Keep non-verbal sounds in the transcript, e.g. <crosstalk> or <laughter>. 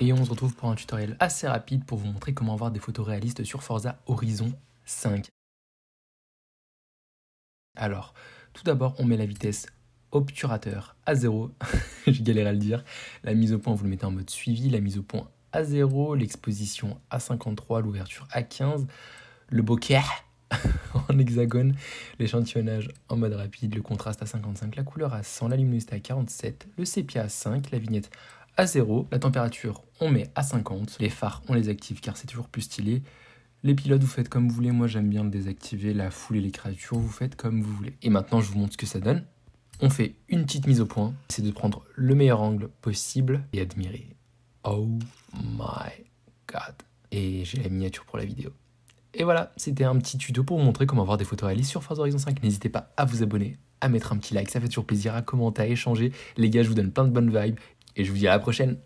Et on se retrouve pour un tutoriel assez rapide pour vous montrer comment avoir des photos réalistes sur Forza Horizon 5. Alors, tout d'abord, on met la vitesse obturateur à 0, <laughs> j'ai galéré à le dire. La mise au point, vous le mettez en mode suivi, la mise au point à 0, l'exposition à 53, l'ouverture à 15, le bokeh <laughs> en hexagone, l'échantillonnage en mode rapide, le contraste à 55, la couleur à 100, la luminosité à 47, le sépia à 5, la vignette à 0, la température on met à 50, les phares on les active car c'est toujours plus stylé, les pilotes vous faites comme vous voulez, moi j'aime bien le désactiver, la foule et les créatures vous faites comme vous voulez. Et maintenant je vous montre ce que ça donne. On fait une petite mise au point, c'est de prendre le meilleur angle possible et admirer. Oh my god. Et j'ai la miniature pour la vidéo. Et voilà, c'était un petit tuto pour vous montrer comment avoir des photos réalistes sur Forza Horizon 5. N'hésitez pas à vous abonner, à mettre un petit like, ça fait toujours plaisir, à commenter, à échanger. Les gars, je vous donne plein de bonnes vibes et je vous dis à la prochaine